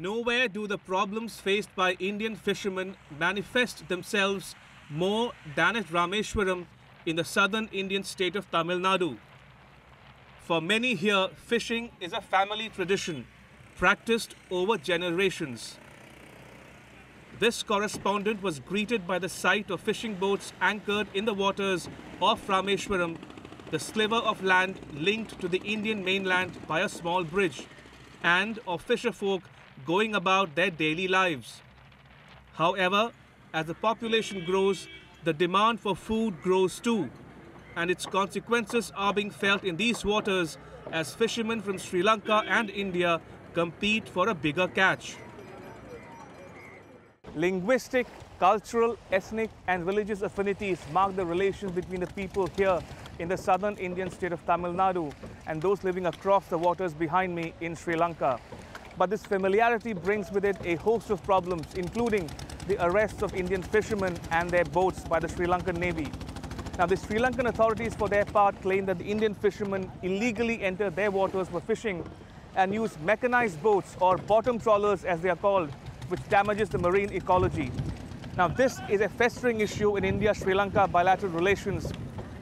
Nowhere do the problems faced by Indian fishermen manifest themselves more than at Rameshwaram in the southern Indian state of Tamil Nadu. For many here, fishing is a family tradition practiced over generations. This correspondent was greeted by the sight of fishing boats anchored in the waters of Rameshwaram, the sliver of land linked to the Indian mainland by a small bridge, and of fisherfolk going about their daily lives. However, as the population grows, the demand for food grows too, and its consequences are being felt in these waters as fishermen from Sri Lanka and India compete for a bigger catch. Linguistic, cultural, ethnic, and religious affinities mark the relations between the people here in the southern Indian state of Tamil Nadu and those living across the waters behind me in Sri Lanka. But this familiarity brings with it a host of problems, including the arrests of Indian fishermen and their boats by the Sri Lankan Navy. Now, the Sri Lankan authorities, for their part, claim that the Indian fishermen illegally enter their waters for fishing and use mechanized boats or bottom trawlers, as they are called, which damages the marine ecology. Now, this is a festering issue in India Sri Lanka bilateral relations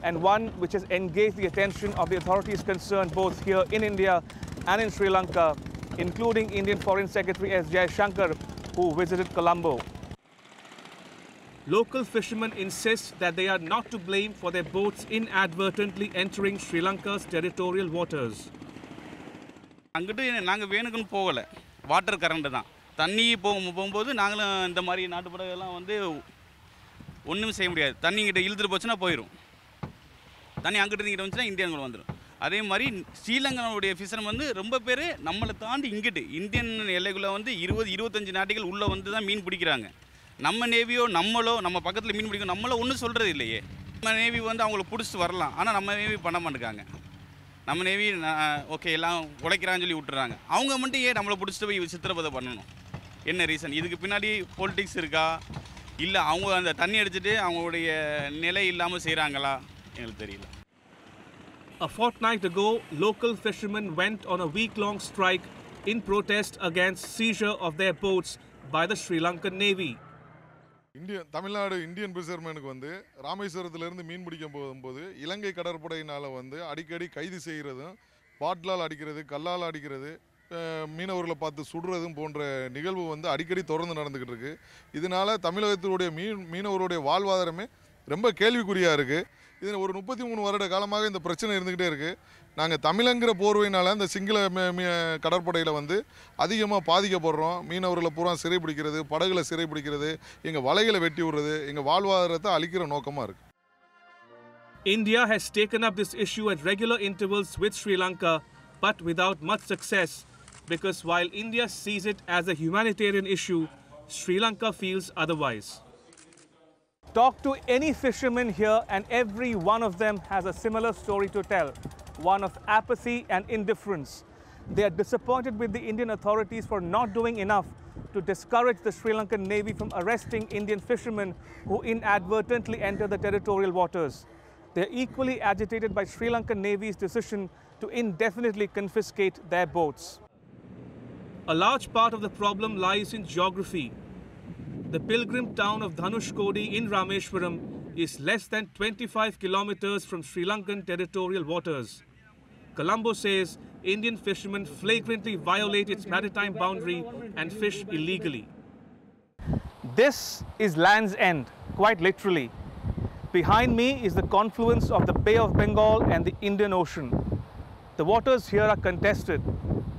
and one which has engaged the attention of the authorities concerned both here in India and in Sri Lanka, including Indian Foreign Secretary S. Shankar, who visited Colombo. Local fishermen insist that they are not to blame for their boats inadvertently entering Sri Lanka's territorial waters. அங்கிட்டு நாங்கள் வேணுக்குன்னு போகலை water current தான் தண்ணி போகும் போகும்போது நாங்களும் இந்த மாதிரி நாட்டுப்படகெல்லாம் வந்து ஒன்றும் செய்ய முடியாது தண்ணி இங்கிட்ட இழுத்துட்டு போச்சுன்னா போயிடும் தண்ணி அங்கிட்டு இங்கிட்ட வந்துச்சுன்னா இந்தியாங்க வந்துடும் அதே மாதிரி ஸ்ரீலங்கனுடைய ஃபிஷர் வந்து ரொம்ப பேர் நம்மளை தாண்டி இங்கிட்டு இந்தியன் எல்லைக்குள்ளே வந்து இருபது இருபத்தஞ்சி நாட்டுகள் உள்ளே வந்து தான் மீன் பிடிக்கிறாங்க. நம்ம நேவியோ நம்மளோ நம்ம பக்கத்தில் மீன் பிடிக்கும் நம்மளோ ஒன்றும் சொல்கிறது இல்லையே. நம்ம நேவி வந்து அவங்கள பிடிச்சிட்டு வரலாம். ஆனால் நம்ம நேவி பண்ண மாட்டேங்காங்க. நம்ம நேவி ஓகே எல்லாம் உழைக்கிறான்னு சொல்லி விட்டுறாங்க. அவங்க மட்டும் ஏன் நம்மளை பிடிச்சிட்டு போய் சித்திரவதை பண்ணணும்? என்ன ரீசன்? இதுக்கு பின்னாடி பொலிட்டிக்ஸ் இருக்கா? இல்லை அவங்க அந்த தண்ணி அடிச்சுட்டு அவங்களுடைய நிலை இல்லாமல் செய்கிறாங்களா எங்களுக்கு தெரியல. A fortnight ago, local fishermen went on a week long strike in protest against seizure of their boats by the Sri Lankan Navy. Indian Tamil Nadu Indian பிசர்மேனுக்கு வந்து ராமேஸ்வரத்திலிருந்து மீன் பிடிக்க போகும்போது இலங்கை கடற்படையினால் வந்து அடிக்கடி கைது செய்கிறதும் பாட்லால் அடிக்கிறது கல்லால் அடிக்கிறது மீனவர்களை பார்த்து சுடுறதும் போன்ற நிகழ்வு வந்து அடிக்கடி தொடர்ந்து நடந்துக்கிட்டு இருக்கு இதனால தமிழகத்தினுடைய மீன் மீனவருடைய வாழ்வாதாரமே ரொம்ப கேள்விக்குறியாக இருக்குது இதில் ஒரு முப்பத்தி மூணு வருட காலமாக இந்த பிரச்சனை இருந்துக்கிட்டே இருக்குது நாங்கள் தமிழங்கிற போர்வையினால் இந்த சிங்கள கடற்படையில் வந்து அதிகமாக பாதிக்கப்படுறோம். மீனவர்களை பூரா சிறை பிடிக்கிறது படகுல சிறை பிடிக்கிறது எங்கள் வலைகளை வெட்டி விடுறது எங்கள் வாழ்வாதாரத்தை அழிக்கிற நோக்கமாக இருக்குது India has taken up this issue at regular intervals with Sri Lanka, but without much success, because while India sees it as a humanitarian issue, Sri Lanka feels otherwise. Talk to any fisherman here, and every one of them has a similar story to tell one of apathy and indifference. They are disappointed with the Indian authorities for not doing enough to discourage the Sri Lankan Navy from arresting Indian fishermen who inadvertently enter the territorial waters. They are equally agitated by Sri Lankan Navy's decision to indefinitely confiscate their boats. A large part of the problem lies in geography. The pilgrim town of Dhanushkodi in Rameshwaram is less than 25 kilometers from Sri Lankan territorial waters. Colombo says Indian fishermen flagrantly violate its maritime boundary and fish illegally. This is Land's End, quite literally. Behind me is the confluence of the Bay of Bengal and the Indian Ocean. The waters here are contested,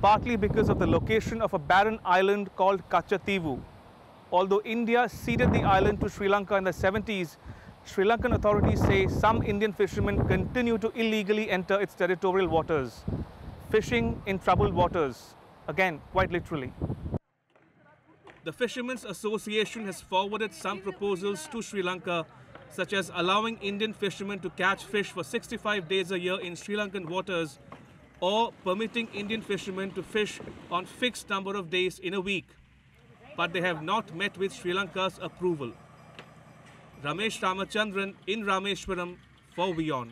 partly because of the location of a barren island called Kachativu. Although India ceded the island to Sri Lanka in the 70s, Sri Lankan authorities say some Indian fishermen continue to illegally enter its territorial waters, fishing in troubled waters. Again, quite literally. The Fishermen's Association has forwarded some proposals to Sri Lanka, such as allowing Indian fishermen to catch fish for 65 days a year in Sri Lankan waters or permitting Indian fishermen to fish on fixed number of days in a week. But they have not met with Sri Lanka's approval. Ramesh Ramachandran in Rameshwaram for WION.